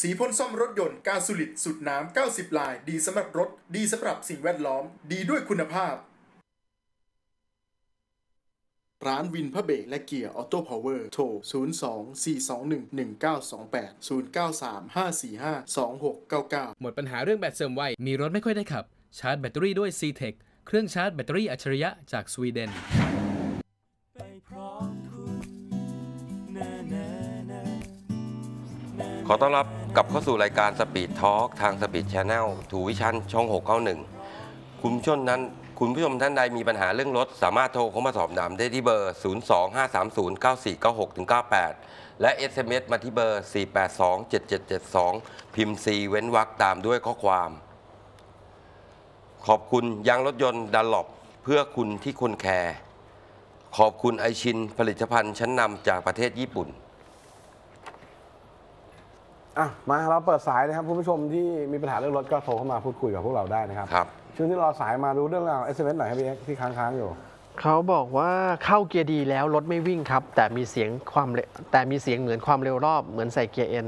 สีพ่นซ่อมรถยนต์ Glasurit สูตรน้ำ 90 ลาย ดีสำหรับรถ ดีสำหรับสิ่งแวดล้อม ดีด้วยคุณภาพ ร้านวินผ้าเบรกและเกียร์ออโต้พาวเวอร์ โทร 02 421 1928 093 545 2699 หมดปัญหาเรื่องแบตเสื่อมไว มีรถไม่ค่อยได้ขับ ชาร์จแบตเตอรี่ด้วย CTEK เครื่องชาร์จแบตเตอรี่อัจฉริยะจากสวีเดน ขอต้อนรับกลับเข้าสู่รายการ Speed Talk ทาง Speed Channel ทูวิชันช่อง 691 คุณผู้ชมนั้น คุณผู้ชมท่านใดมีปัญหาเรื่องรถ สามารถโทรเข้ามาสอบถามได้ที่เบอร์ 025309496-98 และ SMS มาที่เบอร์ 4827772 พิมพ์ C เว้นวรรคตามด้วยข้อความ ขอบคุณยางรถยนต์ดันหลบเพื่อคุณที่คุณแคร์ขอบคุณไอชินผลิตภัณฑ์ชั้นนำจากประเทศญี่ปุ่น อะมาเราเปิดสายนะครับคุณผู้ชมที่มีปัญหาเรื่องรถก็โทรเข้ามาพูดคุยกับพวกเราได้นะครับครับ ช่วงที่รอสายมารู้เรื่องราว SMS หน่อยครับพี่เอ็กซ์ที่ค้างๆอยู่ เขาบอกว่าเข้าเกียร์ D แล้วรถไม่วิ่งครับ แต่มีเสียงความเร็วแต่มีเสียงเหมือนความเร็วรอบเหมือนใส่เกียร์ N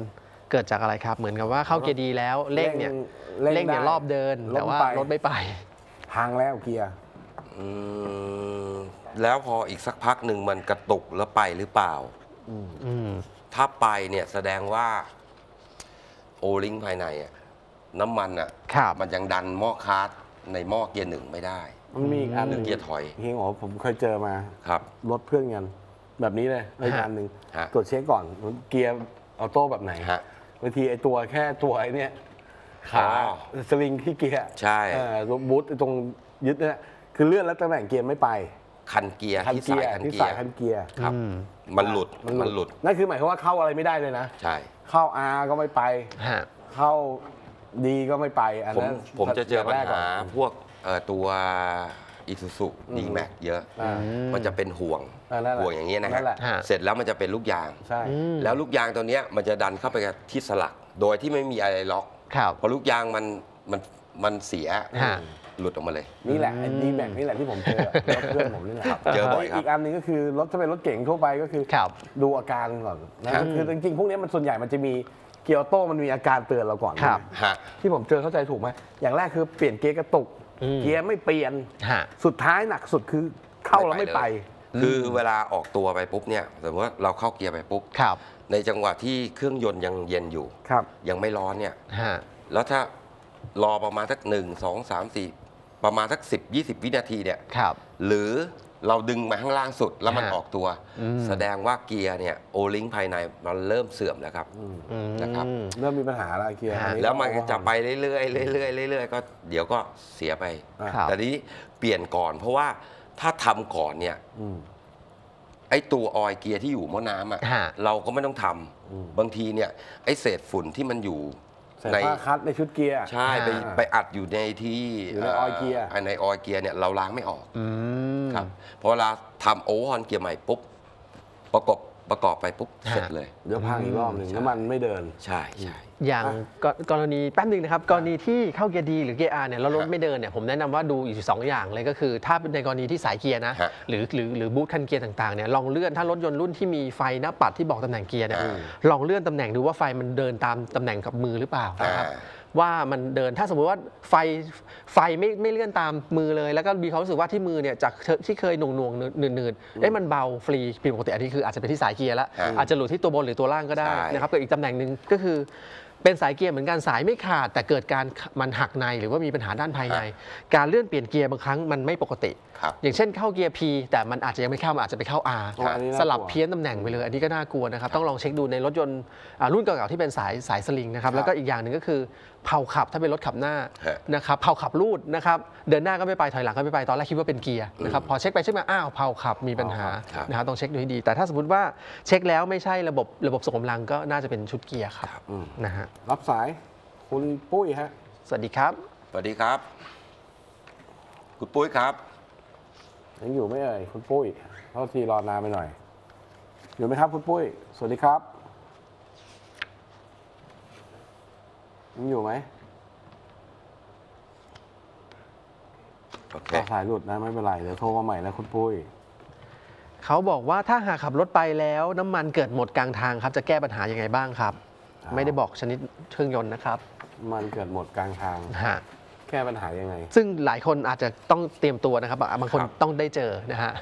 เกิดจากอะไรครับ เหมือนกับว่าเข้าเกียร์ D แล้วเร่งเนี่ยเร่งเร่งเนี่ยได้รอบเดินรถแต่ว่าไป รถไม่ไป พังแล้วเกียร์ อืมแล้วพออีกสักพักหนึ่งมันกระตุกแล้วไปหรือเปล่า อืม ถ้าไปเนี่ยแสดงว่า O-ring ภายในอะน้ำมันอะครับ มันยังดันหม้อคลัตช์ในหม้อเกียร์หนึ่งไม่ได้ มันมีอีกอันหนึ่งเกียร์ถอย เฮียโอผมเคยเจอมาครับ รถเพื่อนกันแบบนี้เลยรายการหนึ่งฮะ ตรวจเช็คก่อนเกียร์ออโต้แบบไหนฮะ บางทีไอตัวแค่ตัวไอเนี้ยขาอ๋อสลิงที่เกียร์ใช่ เออบูชตรงยึดเนี่ยคือเลื่อนแล้วตำแหน่งเกียร์ไม่ไปคันเกียร์คันที่เกีสายร์คันที่เกียสายร์คันเกียร์ครับ มันหลุดมันหลุด นั่นคือหมายความว่าเข้าอะไรไม่ได้เลยนะ ใช่ เข้า R ก็ไม่ไป ฮะเข้าดีก็ไม่ไปอันผมนั้นผมจะเจอปัญแรกก่หาน พวกเอ่อตัวอิซูซุดีแม็กเยอะ อ่ามันจะเป็นห่วงอ่านั่นแหละห่วงอย่างนี้ยนะนั่ฮะนแหละฮะเสร็จแล้วมันจะเป็นลูกยาง ใช่ อืมแล้วลูกยางตัวเนี้ยมันจะดันเข้าไปที่สลัก โดยที่ไม่มีอะไรล็อก ครับ พอลูกยางมันมันมันเสีย ฮะ หลุดออกมาเลย นี่แหละไอ้ดีแม็กนี่แหละที่ผมเจอรถเพื่อนผมนี่แหละเจอบ่อยครับ อีกอันหนึงก็คือรถถ้าเป็นรถเก่งทั่วไปก็คือครับ ดูอาการก่อนนะครับคือจริงๆพวกนี้มันส่วนใหญ่มันจะมีเกียร์ออโต้มันมีอาการเตือนเราก่อน ครับ ฮะ ที่ผมเจอเข้าใจถูกไหมอย่างแรกคือเปลี่ยนเกียร์กระตุก อืมเกียร์ไม่เปลี่ยน ฮะ สุดท้ายหนักสุดคือเข้าแล้วไม่ไปคือเวลาออกตัวไปปุ๊บเนี่ยสมมติว่าเราเข้าเกียร์ไปปุ๊บ ครับในจังหวะที่เครื่องยนต์ยังเย็นอยู่ ครับ ยังไม่ร้อนเนี่ย ฮะ แล้วถ้ารอประมาณสักหนึ่งสองสามสี่ ประมาณสักสิบยี่สิบวินาทีเนี่ยครับ หรือเราดึงมาข้างล่างสุดแล้วมันฮะออกตัว อืม แสดงว่าเกียร์เนี่ยโอลิงภายในมันเริ่มเสื่อมแล้วครับ อืม นะครับ เริ่มมีปัญหาแล้วเกียร์ฮะ อัแล้วมันก็จะไปต้องเรื่อยๆเรื่อยๆเรื่อยๆก็เดี๋ยวก็เสียไป อ่าครับ แต่นี้เปลี่ยนก่อนเพราะว่าถ้าทำก่อนเนี่ยอืม ไอ้ตัวออยล์เกียร์ที่อยู่หม้อน้ำอะฮะ เราก็ไม่ต้องทำอืม บางทีเนี่ยไอ้เศษฝุ่นที่มันอยู่ ใส่ในผ้าคลัตช์ในชุดเกียร์ ใช่ไปอ่าไปอัดอยู่ในที่อยู่ใน oil เกียร์ใน oil เกียร์เนี่ยเราล้างไม่ออกอืม ครับพอเวลาทำ overhaul เกียร์ใหม่ปุ๊บประกอบ ประกอบไปปุ๊บฮะเสร็จเลยเดี๋ยวพังอีกรอบหนึ่งใช่น้ำมันไม่เดิน ใช่ใช่ อย่างอะกรกรณีแป๊บหนึงนะครับกรณีที่เข้าเกียร์ D หรือเกียร์ R เนี่ยแล้วรถฮะไม่เดินเนี่ยผมแนะนำว่าดูอยู่สองอย่างเลยก็คือ ถ้าเป็นในกรณีที่สายเกียร์นะฮะหรือหรือหรือบูชคันเกียร์ต่างๆเนี่ยลองเลื่อนถ้ารถยนต์รุ่นที่มีไฟหน้าปัดที่บอกตำแหน่งเกียร์เนี่ยอ่าลองเลื่อนตำแหน่งดูว่าไฟมันเดินตามตำแหน่งกับมือหรือเปล่านะครับ อ่า ว่ามันเดินถ้าสมมติว่าไฟไฟไม่ไม่เลื่อนตามมือเลย แล้วก็มีความรู้สึกว่าที่มือเนี่ยจากที่เคยหน่วงหน่วงๆหนืดๆเอ๊ะมันเบาฟรีผิดปกติอันนี้คืออาจจะเป็นที่สายเกียร์แล้วอ่าอาจจะหลุดที่ตัวบนหรือตัวล่างก็ได้ใช่นะครับกับอีกตำแหน่งหนึ่งก็คือ เป็นสายเกียร์เหมือนกันสายไม่ขาด แต่เกิดการมันหักในหรือว่ามีปัญหาด้านภายใน การเลื่อนเปลี่ยนเกียร์บางครั้งมันไม่ปกติครับอย่างเช่นเข้าเกียร์ P แต่มันอาจจะยังไม่เข้ามันอาจจะไปเข้า R อ๋ออันนี้น่ากลัวสลับเพี้ยนตำแหน่งไปเลย อันนี้ก็น่ากลัวนะครับ ต้องลองเช็คดูในรถยนต์อ่ารุ่นเก่าๆที่เป็นสายสายสลิงนะครับแล้วก็อีกอย่างหนึ่งก็คือเผาขับถ้าเป็นรถขับหน้าฮะนะครับเผาขับรูดนะครับเดินหน้าก็ไม่ไปถอยหลังก็ไม่ไปตอนแรกคิดว่าเป็นเกียร์นะครับพอเช็คไปเช็คมาอ้าวเผาขับมีปัญหาครับนะครับต้องเช็คดูให้ดี แต่ถ้าสมมติว่าเช็คแล้วไม่ใช่ระบบระบบส่งกำลังก็น่าจะเป็นชุดเกียร์ครับอืมนะฮะรับสายคุณปุ้ยฮะ สวัสดีครับ สวัสดีครับ คุณปุ้ยครับยังอยู่ไหม่เอ่ยคุณปุ้ยเท่าทีรอนานไปหน่อย อยู่ไหมครับ คุณปุ้ย สวัสดีครับยังอยู่ไหมโอเคต่อสายหลุดนะไม่เป็นไรเดี๋ยวโทรมาใหม่นะคุณปุ้ยเขาบอกว่าถ้าหากขับรถไปแล้ว น้ำมันเกิดหมดกลางทางครับ จะแก้ปัญหายังไงบ้างครับ ไม่ได้บอกชนิดเครื่องยนต์นะครับ มันเกิดหมดกลางทาง ฮะ แก้ปัญหายังไง ซึ่งหลายคนอาจจะต้องเตรียมตัวนะครับ บางคนครับ ต้องได้เจอนะฮะ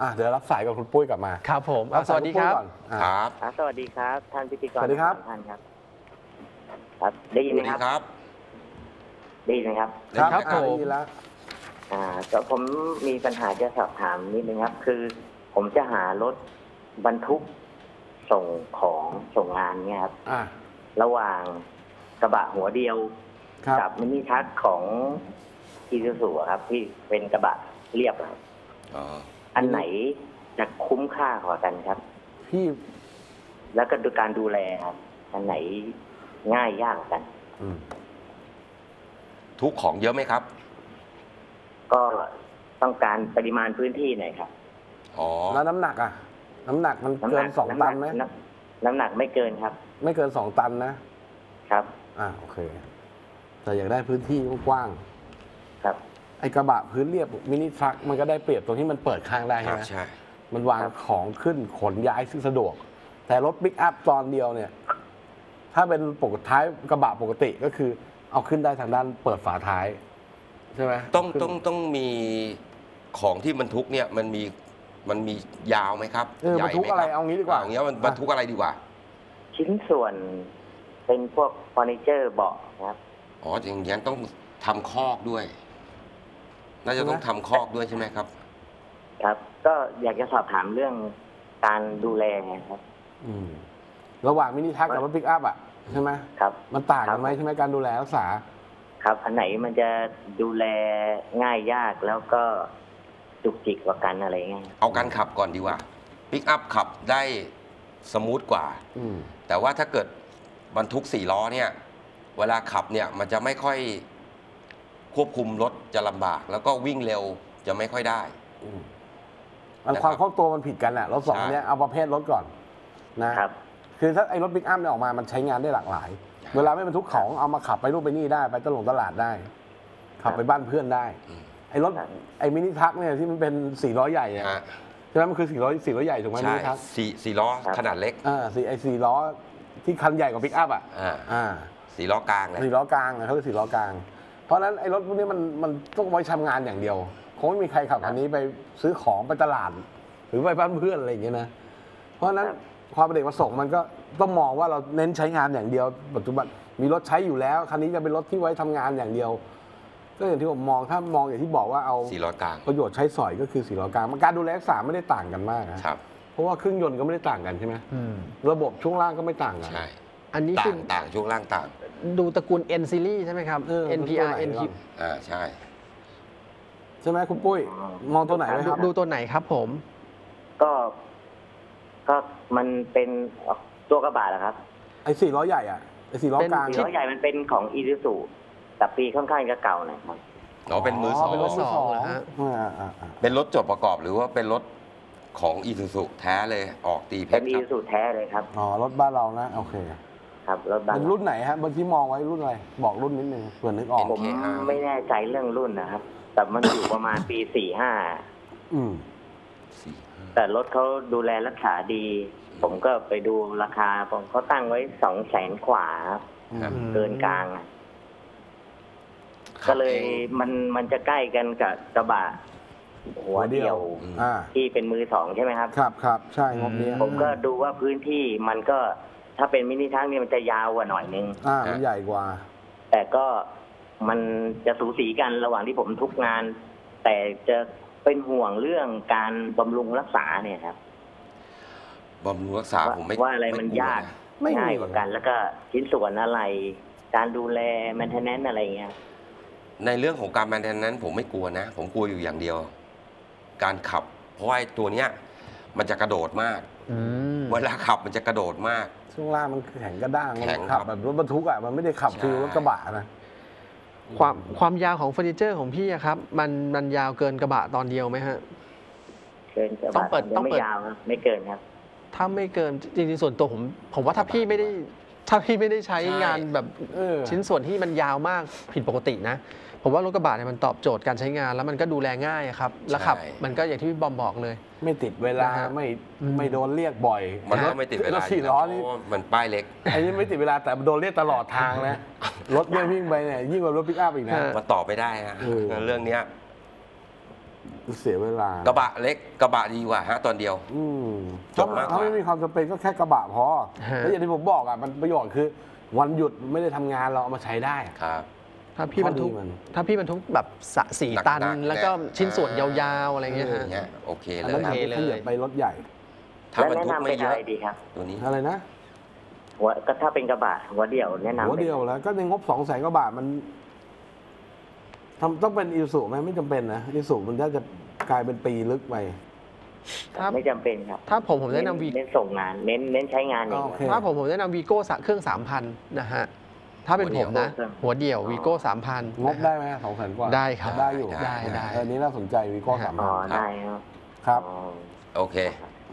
อะเดี๋ยวรับสายกับคุณปุ้ยกลับมาครับผมรัอะบสวัสดีครับายณปุ้ยก่อนอะ ครับ ครับสวัสดีครับ ท่านพิธีกรสวัสดีครับ ทั้งท่านครับ ครับ ได้ยินสไหมวัสดีครับ ครับ ได้ยินไหมครับ ครับครับอะผม ได้ยินแล้ว อ่าก็ผมมีปัญหาจะสอบถามนิดนึงครับ คือ ผมจะหารถบรรทุก ส่งของส่งงานเนี่ยครับ อะระหว่างกระบะหัวเดียวครับ กับมินิทัศของอีซูซูครับ ที่เป็นกระบะเรียบอะครับอ๋อ อันไหนจะคุ้มค่ากว่ากันครับ พี่แล้วก็ดูการดูแลครับอันไหนง่ายยากกว่ากัน อืมทุกของเยอะไหมครับ ก็ต้องการปริมาณพื้นที่หน่อยครับ อ๋อ แล้วน้ำหนักอะ น้ำหนักมันน้ำหเกินันสองตันไหมำกน้ำหนักไม่เกินครับ ไม่เกินสองตันนะครับ อะโอเค แต่อยากได้พื้นที่กว้างครับ ๆไอ้กระบะพื้นเรียบ mini truck มันก็ได้เปรียบตรงที่มันเปิดข้างได้ใช่ไหมใช่ มันวางครับ ของขึ้นขนย้ายซึ่งสะดวก แต่รถปิกอัพตอนเดียวเนี่ย ถ้าเป็นปกติท้ายกระบะปกติก็คือ เอาขึ้นได้ทางด้านเปิดฝาท้าย ใช่ไหมต้องขึ้น ต้องต้องมีของที่บรรทุกเนี่ยมันมี มันมียาวไหมครับเออบรรทุกใหญ่หมอะไรคบเอางี้ดีกว่าอย่างเงี้ยมันบรรทุกอะไรดีกว่าชิ้นส่วนเป็นพวกเฟอร์นิเจอร์เบาะนะครับ อ๋ออย่างเนี้ยต้องทำคอกด้วย น่าจะต้องทำคอกด้วยใช่ไหมครับ ครับ ก็อยากจะสอบถามเรื่องการดูแลครับ อืมระหว่าง mini truck กับรถปิกอัพอะใช่ไหมครับ มันต่างกันไหมใช่ไหมการดูแลรักษา ครับอันไหนมันจะดูแลง่ายยากแล้วก็ จุกจิกกว่ากันอะไรเงี้ยเอาการขับก่อนดีกว่าปิกอัพขับได้ smooth กว่า อืม แต่ว่าถ้าเกิดบรรทุกสี่ล้อเนี่ย เวลาขับเนี่ยมันจะไม่ค่อยควบคุมรถจะลำบาก แล้วก็วิ่งเร็วจะไม่ค่อยได้ อืมมันนะครับความคล่องตัวมันผิดกันแหละรถสองใช่เนี้ยเอาประเภทรถก่อนนะครับ คือถ้าไอ้รถปิกอัพเนี่ยออกมามันใช้งานได้หลากหลาย เวลาไม่บรรทุกของเอามาขับไปนู่นไปนี่ได้ ไปตลงตลาดได้ ขับไปบ้านเพื่อนได้ อืม ไอ้รถไอ้ mini truck เนี่ยที่มันเป็นสี่ล้อใหญ่เนี่ยฮะ ใช่ไหมมันคือสี่ล้อสี่ล้อใหญ่ถูกไหมใช่ mini truckสี่สี่ล้อขนาดเล็ก อ่าสี่ไอ้สี่ล้อที่คันใหญ่กว่าปิกอัพอะอ่า อ่า สี่ล้อกลางเลยสี่ล้อกลางนะเขาเรียกสี่ล้อกลาง เพราะฉะนั้นไอ้รถพวกนี้มันมันต้องไว้ทำงานอย่างเดียว คงไม่มีใครขับคันนี้ไปซื้อของไปตลาด หรือไปบ้านเพื่อนอะไรอย่างเงี้ยนะ เพราะฉะนั้นความเป็นอเนกประสงค์มันก็ต้องมองว่าเราเน้นใช้งานอย่างเดียว ปัจจุบันมีรถใช้อยู่แล้วคันนี้จะเป็นรถที่ไว้ทำงานอย่างเดียว ก็อย่างที่ผมมองถ้ามองอย่างที่บอกว่าเอาสี่ล้อกลางประโยชน์ใช้สอยก็คือสี่ล้อกลางมันการดูแลรักษาไม่ได้ต่างกันมากนะครับเพราะว่าเครื่องยนต์ก็ไม่ได้ต่างกันใช่ไหมอืมระบบช่วงล่างก็ไม่ต่างกันใช่อันนี้ต่าคืงอต่างช่วงล่างต่าง ดูตระกูล N series ใช่ไหมครับเออ NPR ตัวไหน NQ ก่อนอ่าใช่ใช่ไหมคุณปุ้ย มองตัวไหนไหมครับดูตัวไหนครับผม ก็ก็มันเป็นตัวกระบะเหรอครับไอ้สี่ล้อใหญ่อะไอ้สี่ล้อกลางสีล้อใหญ่มันเป็นของอีซูซู แต่ปีค่อนข้างจะเก่าหน่อยครับอ๋อเป็นมือสองเป็นรถมือสองเหรอฮะ อ่าอ่าอ่าเป็นรถจดประกอบหรือว่าเป็นรถของอีซูซูแท้เลยออกตีเพเป็ชนรอีครัซูบซูแท้เลยครับ อ๋อรถบ้านเรานะโอเคครับรถบ้านเป็นรุ่นไหนฮะเมื่อกี้มองไว้รุ่นอะไรบอกรุ่นนิดนึงเผื่อนึกออกผมไม่แน่ใจเรื่องรุ่นนะครับ แต่มันอยู่ประมาณปีสี่ห้าอืมสี่ห้าแต่รถเขาดูแลรักษาดี ผมก็ไปดูราคาผมเขาตั้งไว้สองแสนกว่าครับอืมครับเกินกลางอะขั ก็บเลยองมันมันจะใกล้กันกับกระบะหัวเดียวอืมอ่าที่เป็นมือสองใช่ไหมครับ ครับครับใช่งบนี้ผมก็ดูว่าพื้นที่มันก็ถ้าเป็นมินิทังเนี่ยมันจะยาวกว่าหน่อยนึงอ่ามันใหญ่กว่า แต่ก็มันจะสูสีกันระหว่างที่ผมทุกงาน แต่จะเป็นห่วงเรื่องการบำรุงรักษาเนี่ยครับบำรุงรักษาว่าผมไม่ว่าอะไรมันกลัวยากนะไม่มีง่ายกว่ากัน แล้วก็ชิ้นส่วนอะไร การดูแลแมนเทนแนนอะไรเงี้ย ในเรื่องของการแมนเทนนั้น ผมไม่กลัวนะ ผมกลัวอยู่อย่างเดียว การขับ เพราะว่าไอ้ตัวเนี้ย มันจะกระโดดมากอืมเวลาขับมันจะกระโดดมาก ช่วงล่างมันแข็งกระด้างมันแข็งขับครับแบบรถบรรทุกอะมันไม่ได้ขับใช่คือรถกระบะนะความความยาวของเฟอร์นิเจอร์ของพี่อะครับ มันมันยาวเกินกระบะตอนเดียวไหมฮะ เกินกระต้อบะงเปิดยัต้องไม่เปิด ยาวครับไม่เกินครับ ถ้าไม่เกินจริงๆส่วนตัวผม ผมว่าถ้าพี่ไม่ได้ ถ้าพี่ไม่ได้ใช้ใช่งานแบบเออ ชิ้นส่วนที่มันยาวมากผิดปกตินะ ผมว่ารถกระบะเนี่ยมันตอบโจทย์การใช้งานแล้วมันก็ดูแลง่ายอะครับแล้วขับ ใช่ มันก็อย่างที่พี่บอมบอกเลย ไม่ติดเวลานะฮะไม่อืม ไม่โดนเรียกบ่อยมันก็ไม่ติดเวรลาถสี่ล้อนี่ เพราะว่ามันป้ายเล็ก ไอ้นี่ไม่ติดเวลาแต่โดนเรียกตลอดทางนะ รถเนี่ยวิ่งไปเนี่ยยิ่งกว่ารถปิกอัพอีกนะ ฮะมันต่อไม่ได้ฮะเออ เรื่องเนี้ย เสียเวลากระบะเล็กกระบะดีกว่าฮะตอนเดียว อืมจบมากกว่า ถ้าไม่มีความจำเป็นก็แค่กระบะพอฮะแล้วอย่างที่ผมบอกอะมันประโยชน์คือ วันหยุดไม่ได้ทำงานเราเอามาใช้ได้อะครับ ถ้าพี่บรรทุกข้อดีมัน ถ้าพี่บรรทุกแบบสะสี่หนักๆตันเนี่ยแล้วก็ชิ้นส่วนอ่ายาวๆ อะไรเงี้ยอฮะย่างเงี้ยโอเคอันเลนั้นยโอเคทำเลยให้ขยับไปรถใหญ่ถ้าแล้วบรรแนะทุกนำไม่เป็นเยอะไรอะดีครับตัวนี้ อะไรนะหัวก็ถ้าเป็นกระบะหัวเดี่ยวแนะนำหัวป็นเดียวแล้วก็ในงบสองแสนกว่าบาทมัน ทำต้องเป็นอิสุไหมไม่จำเป็นนะอิสุมันก็จะกลายเป็นปีลึกไป ครับ ไม่จำเป็นครับถ้าผมผมแนะนำวีเน้นส่งงาน เน้นเน้นใช้งานอย่างโอเดีเคยวถ้าผมผมแนะนำวีโก้เครื่อง 3,000 นะฮะ ถ้าเป็นผมนะ หัวเดี่ยว Vigo 3,000 งบได้ไหมสองแสนกว่าได้ครับได้อยู่ได้ได้ เอออันนี้น่าสนใจ Vigo สามอ๋อได้ครับครับอ๋อโอเค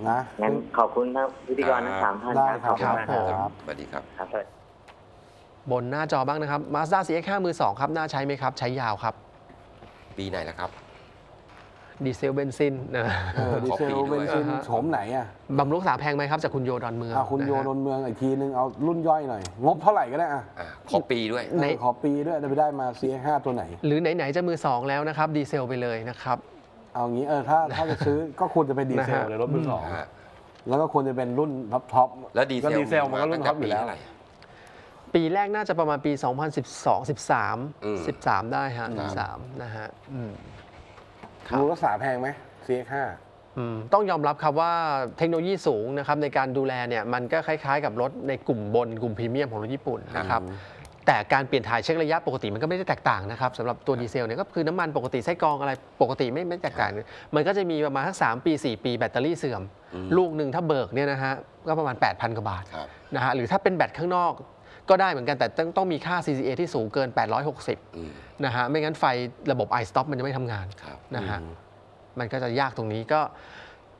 นะ งั้นขอบคุณครับพิธีกรทั้งสามท่านได้ครับ ครับขอบคุณมากผมครับสวัสดีครับ ครับสวัสดี บนหน้าจอบ้างนะครับ Mazda CX-5 มือ2ครับ น่าใช้ไหมครับ ใช้ยาวครับ ปีไหนแล้วครับ ดีเซลเบนซินนะ เออดีเซลเบนซินขอปีเบด้วยอ่าฮะ โฉมไหนอะบำรุงรักษาแพงไหมครับ จากคุณโยดอนเมืองอะคุณโยนะฮะนนเมืองอีกทีนึงเอารุ่นย่อยหน่อย งบเท่าไหร่ก็ได้อะอ่าขอปีด้วย ไหน เออขอปีด้วยจะไปได้มา CX5 ตัวไหน หรือไหน ๆ จะมือ 2 แล้วนะครับ ดีเซลไปเลยนะครับ เอางี้เออถ้าถ้าจะซื้อ ก็ควรจะเป็นดีเซลนะฮะ เลยรถมือสองฮะแล้วก็ควรจะเป็นรุ่นท็อปท็อป แล้วก็ดีเซลดีเซลมันก็รุ่นท็อปอยู่แล้ว ตั้งต่ปีเท่าไหร่ ปีแรกน่าจะประมาณปี 2012 อืม 13 13 ได้ฮะครับ13นะฮะอืม ครับรู้รักษาแพงไหม CX5 อืมต้องยอมรับครับว่าเทคโนโลยีสูงนะครับในการดูแลเนี่ยมันก็คล้ายๆ กับรถในกลุ่มบนกลุ่มพรีเมียมของรถญี่ปุ่นนะครับ แต่การเปลี่ยนถ่ายเช็คระยะปกติมันก็ไม่ได้แตกต่างนะครับสำหรับตัวดีเซลเนี่ยก็คือน้ำมันปกติไส้กรองอะไรปกติไม่ไม่แตกต่าง มันก็จะมีประมาณสักสปี 4 ปีแบตเตอรี่เสื่อมอืมลูกหนึ่งถ้าเบิกเนี่ยนะฮะก็ประมาณ 8,000กว่าบาทครับ นะฮะหรือถ้าเป็นแบตข้างนอก ก็ได้เหมือนกันแต่ต้องต้องมีค่า CCA ที่สูงเกิน860อืมนะฮะ ไม่งั้นไฟระบบ iStop มันจะไม่ทำงาน ครับนะฮะมันก็จะยากตรงนี้ก็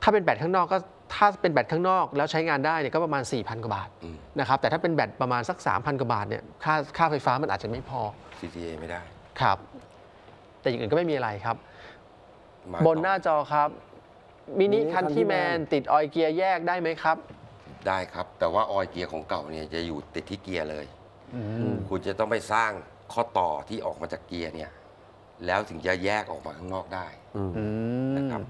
ถ้าเป็นแบตข้างนอกก็ถ้าเป็นแบตข้างนอกแล้วใช้งานได้เนี่ยก็ประมาณ 4,000 กว่าบาทอืม นะครับแต่ถ้าเป็นแบตประมาณสัก 3,000 กว่าบาทเนี่ยค่าค่าไฟฟ้ามันอาจจะไม่พอ CTA ไม่ได้ครับ แต่อย่างอื่นก็ไม่มีอะไรครับ มาบนหน้าจอครับมินิ Mini คันที่แมน Countryman ติดออยเกียร์แยกได้ไหมครับ ได้ครับ แต่ว่าออยเกียร์ของเก่าเนี่ยจะอยู่ติดที่เกียร์เลย คุณจะต้องไปสร้างข้อต่อที่ออกมาจากเกียร์เนี่ย แล้วถึงจะแยกออกมาข้างนอกได้อืมอืมนะครับ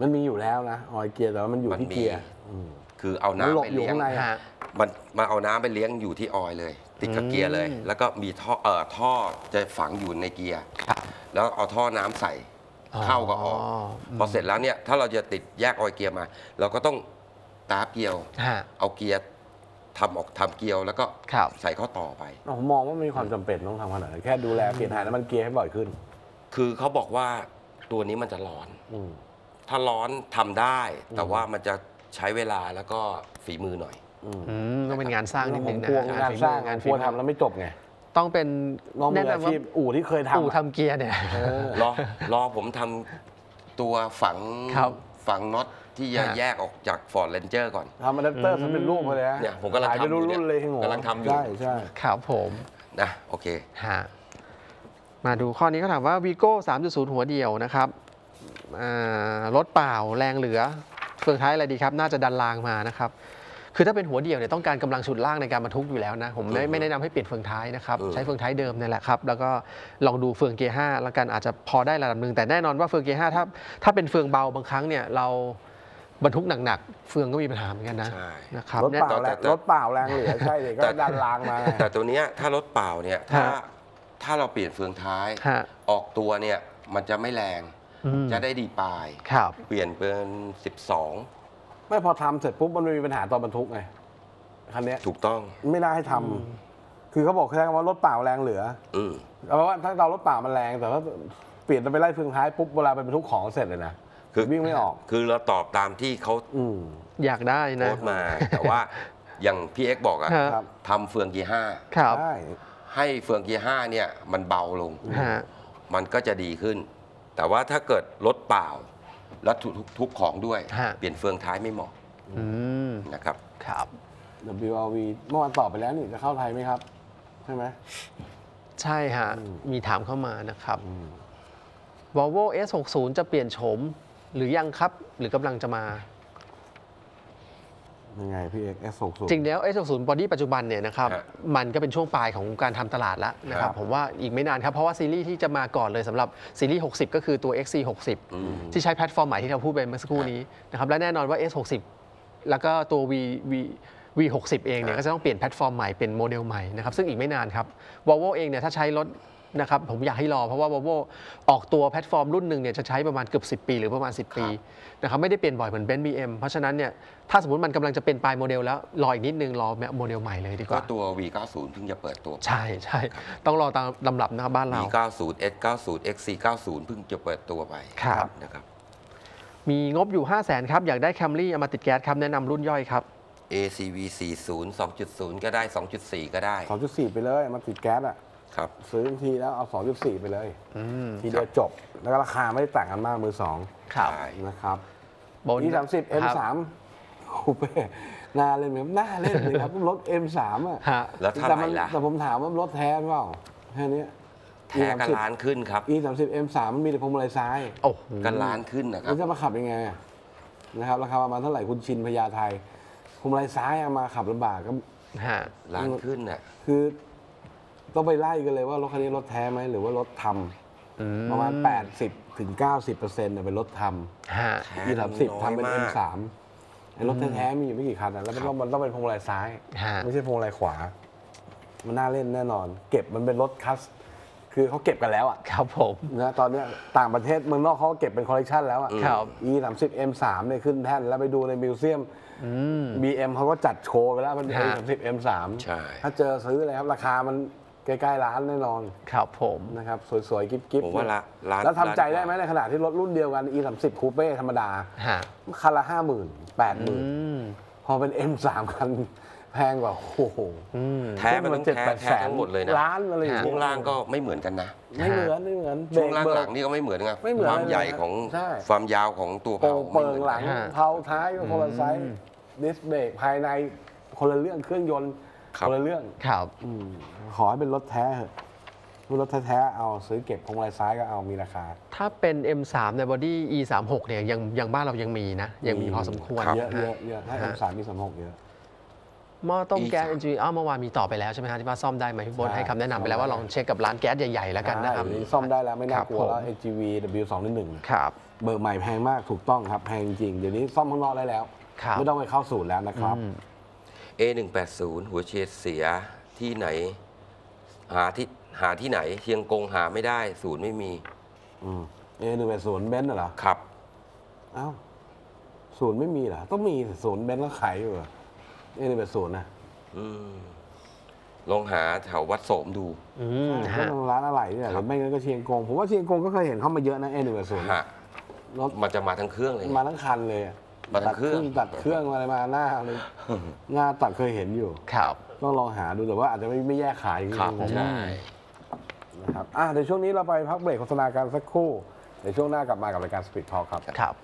มันมีอยู่แล้วนะออยเกียร์แต่ว่ามันอยู่มันที่มีเกียร์อืมคือเอามันหลน้ำบไปอยู่เลี้ยงข้างในฮะมันมาเอาน้ำไปเลี้ยงอยู่ที่ออยเลย ติดกับอืมเกียร์เลย แล้วก็มีท่อเอ่อท่อจะฝังอยู่ในเกียร์ครับแล้วเอาท่อน้ำใส่อ๋อเข้ากับออกพอเสร็จแล้วเนี่ยถ้าเราจะติดแยกออยเกียร์มา เราก็ต้อง ตาบเกียว ฮะ เอาเกียร์ทำออกทำเกียวแล้วก็ครับ ใส่ข้อต่อไป ผมมองว่าไม่มีความจำเป็นต้องทำขนาดนั้นแค่ดูแลเปลี่ยนถ่ายน้ำมันเกียร์ให้บ่อยขึ้น คือเขาบอกว่าตัวนี้มันจะร้อน อืม ถ้าร้อนทำได้ แต่ว่ามันจะใช้เวลาแล้วก็ฝีมือหน่อย อืมอืมต้องเป็นงานสร้างนิดผนึมงนะกลัวฮะงานฝีสมืร้างองานกลัวฝีมือทำแล้วไม่จบไงต้องเป็นน้องมือแนะอานำว่าชีพอู่ที่เคยทำอู่อะทำเกียร์เนี่ยเออรอรอผมทำตัวฝังครับ ฝังน็อต ที่จะฮะแยกออกจากฟอร์ดเ n นเจอร์ก่อนทำอะแดปเตอร์สำเร็จรูปมาเลยนะเนี่ยผมกำลังขายไปทำอยู่รุ่นเนี่ยๆเลยให้งงกำลังทำอยู่ ใช่ใช่ครับผมนะโอเคฮะมาดูข้อนี้เขาถามว่า Vigo 3.0 หัวเดียวนะครับอ่ารถเปล่าแรงเหลือเฟืองท้ายอะไรดีครับ น่าจะดันรางมานะครับ คือถ้าเป็นหัวเดียวเนี่ยต้องการกำลังฉุดล่างในการบรรทุกอยู่แล้วนะ ผมไม่อืมไม่แนะนำให้เปลี่ยนเฟืองท้ายนะครับอืมใช้เฟืองท้ายเดิมเนี่ยแหละครับ แล้วก็ลองดูเฟืองเกียร์5แล้วกันอาจจะพอได้ระดับหนึ่งแต่แน่นอนว่าเฟืองเกียร์5ถ้าถ้าเป็นเฟืองเบาบางครั้งเนี่ยเรา บรรทุกหนักๆเฟืองก็มีปัญหาเหมือนกันนะใช่ นะครับรถเปล่าแน่แรงรถเปล่าแรงเหลือใช่เลยก็แต่ ดันรางมาแต่ตัวเนี้ยถ้ารถเปล่าเนี่ยถ้าฮะถ้าเราเปลี่ยนเฟืองท้าย ฮะออกตัวเนี่ยมันจะไม่แรง อืมจะได้ดีปลาย ครับ เปลี่ยนเป็น 12 ไม่พอทำเสร็จปุ๊บมันมีปัญหาตอนบรรทุกไงคันเนี้ยถูกต้อง ไม่น่าให้ทำคือเขาบอกแค่ว่ารถเปล่าแรงเหลืออืม เอาเป็นว่าถ้าเรารถเปล่ามันแรง แต่ว่าเปลี่ยนไปไล่เฟืองท้ายปุ๊บเวลาไปบรรทุกของเสร็จเลยนะ คือวิ่งไม่ออก คือเราตอบตามที่เขาอืมอยากได้โพนะสต์มา แต่ว่าอย่างพี่เอ็กซ์บอกอะฮะ ครับ ทำเฟืองเกียร์ห้าครับได้ให้เฟืองเกียร์ห้าเนี่ยมันเบาลง ฮะมันก็จะดีขึ้น แต่ว่าถ้าเกิดรถเปล่า แล้วทุกทุกของด้วย ฮะ เปลี่ยนเฟืองท้ายไม่เหมาะอืมนะครับ ครับ WRV เมื่อวานตอบไปแล้วนี่จะเข้าไทยไหมครับ ใช่ไหม ใช่ฮะมีถามเข้ามานะครับ Volvo S60 จะเปลี่ยนโฉม หรือยังครับ หรือกำลังจะมา ยังไงพี่เอก S60 จริงแล้ว S60 บอดี้ปัจจุบันเนี่ยนะครับ ฮะมันก็เป็นช่วงปลายของการทำตลาดแล้วนะครัครับบผมว่าอีกไม่นานครับ เพราะว่าซีรีส์ที่จะมาก่อนเลยสำหรับซีรีส์ 60 ก็คือตัว XC60 อืมที่ใช้แพลตฟอร์มใหม่ที่เราพูดไปเมื่อสักครู่นี้นะครับ และแน่นอนว่า S60 แล้วก็ตัว V V V60 เองเนี่ยก็จะต้องเปลี่ยนแพลตฟอร์มใหม่เป็นโมเดลใหม่นะครับ ซึ่งอีกไม่นานครับ Volvo เองเนี่ยถ้าใช้รถ นะครับผมอยากให้รอเพราะว่า Volvo ออกตัวแพลตฟอร์มรุ่นหนึ่งเนี่ยจะใช้ประมาณเกือบ 10 ปีหรือประมาณ 10 ปีนะครับไม่ได้เปลี่ยนบ่อยเหมือนเบนซ์ BM เพราะฉะนั้นเนี่ยถ้าสมมติมันกำลังจะเป็นปลายโมเดลแล้วรออีกนิดนึงรอโมเดลใหม่เลยดีกว่าก็ตัว V90 เพิ่งจะเปิดตัว ใช่ใช่ต้องรอตามลำดับนะครับบ้านเรา V90 S90 XC90 เพิ่งจะเปิดตัวไปครับนะครับมีงบอยู่ 5 0 0 0 0 0ครับ อยากได้ Camry เอามาติดแก๊สครับ แนะนำรุ่นย่อยครับ ACV 40 2.0 ก็ได้ 2.4 ก็ได้ 2.4 ไปเลยมาติดแก๊สอะ ครับ ซื้อทีแล้วเอา2.4 ไปเลย อืมทีเดียวจบ แล้วก็ราคาไม่ได้ต่างกันมากมือสองครับใช่นะครับบน E 3 0 M 3 คูเป้หน้าเล่นไหมหน้าเล่นเลยครับ รถ M 3 อะฮะ แล้วเท่าแต่ไหร่มันล่ะ แต่ผมถามว่ารถแท้หรือเปล่าแค่เนี้ย แท้กันล้านขึ้นครับ E 3 0 M 3 มันมีแต่พวงมาลัยซ้าย โอ้โห กันล้านขึ้นนะครัมับ นจะมาขับยังไงอะนะครับราคาประมาณเท่าไหร่คุณชินพญาไทยพวงมาลัยซ้ายเอามาขับลำบากก็ ฮะ ล้านขึ้นน่ะ คือ ต้องไปไล่กันเลยว่ารถคันนี้รถแท้ไหมหรือว่ารถทำอืประมาณ 80ถึง90เปอร์เซ็นต์เป็นรถทฮะแท้ำ E 3 0ทำเป็น น้อย M มาก3ไอ้รถแท้ๆมีอยู่ไม่กี่คันนะแล้วมันต้องมันต้องเป็นพวงมาลัยซ้าย ฮะ ไม่ใช่พวงมาลัยขวา มันน่าเล่นแน่นอน เก็บมันเป็นรถคัส คือเขาเก็บกันแล้วอะครับผม นะตอนเนี้ยต่างประเทศเมืองนอกเขาก็เก็บเป็นคอลเลกชันแล้วอะ ครับ E 3 0 M 3เนี่ยขึ้นแท่น แล้วไปดูในมิวเซียมอืม BM เขาก็จัดโชว์ไปแล้วมัน E ฮะ 3 0 M 3ใช่ ถ้าเจอซื้อเลยครับ ราคามัน ใกล้ๆร้านแน่นอนครับผมนะครับสวยๆกิ๊บๆผมว่าละล้านแล้วทำใจได้ไหมล้านกว่าในขณะที่รถรุ่นเดียวกัน E 3 0คูเป้ธรรมดาฮะคันละห้าหมื่นแปดหอืมื่นมพอเป็น M 3 คันแพงกว่าโอ้โหอืมแท้มันต้องเจ็ดแท้แปดแท้แสนทั้งหมดเลยนะล้านอะไรอย่างช่เงี้วยงล่างก็ไม่เหมือนกันนะไม่เหมือนไม่เหมือนช่วงล่างเบรกหลังนี่ก็ไม่เหมือนไงไม่เหมือนความเลยนะใหญ่ของใช่ความยาวของตัวโปร่เผางไม่เปิเหมืงอนหกัลันงฮะเผาท้ายก็คนละไซส์ดิสเบรกภายในคนละเรื่องเครื่องยนต์ ครับคนละเรื่องครับอืมขอให้เป็นรถแท้เถอะรถแท้ๆเอาซื้อเก็บพวงมาลัยซ้ายก็เอามีราคา ถ้าเป็น M3 ในบอดี้ E36 เนี่ยยังยังบ้านเรายังมีนะ ยังมีพอสมควรครับเยอะเยอะเยอะถ้าฮะ M3 มีสามหกเยอะหม้อต้มแก๊ส E3 NG อ้าวเมื่อวานมีต่อไปแล้วใช่ไหมฮะที่ว่าซ่อมได้ไหมพี่โบนใช่ให้คำแนะนำไปแล้วว่าลองเช็คกับร้านแก๊สใหญ่ ๆ แล้วกันนะครับใช่เดี๋ยวซ่อมได้แล้วไม่น่าครับกลัวแล้วผม AGV W211 ครับเบอร์ใหม่แพงมากถูกต้องครับแพงจริงเดี๋ยวนี้ซ่อมข้างนอกได้แล้วครับไม่ต้องไปเข้าศูนย์แล้วนะครับอืม A180 หัวเฉียดเสียที่ไหน หาที่หาที่ไหน เชียงกงหาไม่ได้ ศูนย์ไม่มี อืมเอหนึ่งแปดศูนย์เบนซ์เหรอครับ อ้าวศูนย์ไม่มีเหรอต้องมีสิศูนย์เบนซ์ก็ขายอยู่เหรอเอหนึ่งแปดศูนย์นะอืมลองหาแถววัดโสมดู อืมก็ฮะต้องร้านอะไรเนี่ยหรือไม่งั้นก็เชียงกงผมว่าเชียงกงก็เคยเห็นเข้ามาเยอะนะเอหนึ่งแปดศูนย์ฮะ รถมันจะมาทั้งเครื่องเลย มาทั้งคันเลยอะ มาทั้งเครื่องตัดเครื่องมาอะไรมาหน้าเลยหน้าตัดเคยเห็นอยู่ ครับต้องลองหาดูแต่ว่าอาจจะไม่ไม่แยกขายครับผมใช่นะครับอะเดี๋ยวช่วงนี้เราไปพักเบรกโฆษณากันสักครู่เดี๋ยวช่วงหน้ากลับมากับรายการสปีดทอ l k ครับ ครับ